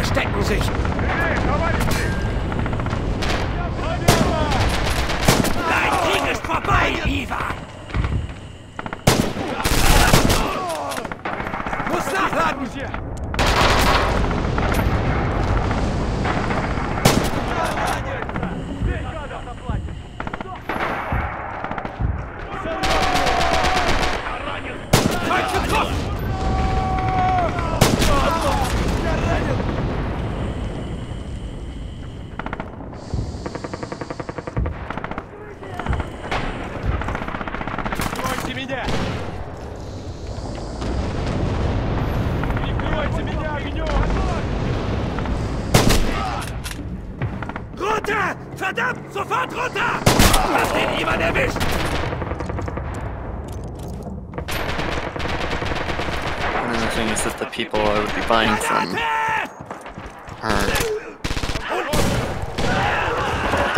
verstecken sich. Dein Krieg ist vorbei, Ivan. Muss nachladen. Прикройте меня! Прикройте меня огнем! Runter! Verdammt! Sofort runter! Hast den Ivan erwischt! And the thing is that the people I would be buying from Granate! are